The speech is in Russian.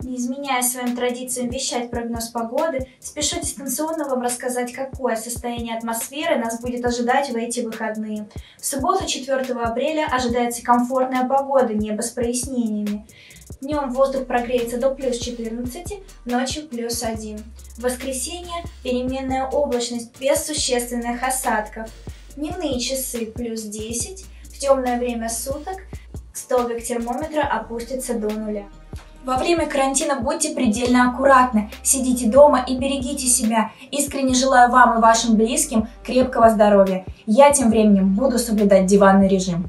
изменяя своим традициям вещать прогноз погоды, спешу дистанционно вам рассказать, какое состояние атмосферы нас будет ожидать в эти выходные. В субботу 4 апреля ожидается комфортная погода, небо с прояснениями. Днем воздух прогреется до плюс 14, ночью плюс 1. В воскресенье переменная облачность без существенных осадков. Дневные часы плюс 10, в темное время суток столбик термометра опустится до нуля. Во время карантина будьте предельно аккуратны, сидите дома и берегите себя. Искренне желаю вам и вашим близким крепкого здоровья. Я тем временем буду соблюдать диванный режим.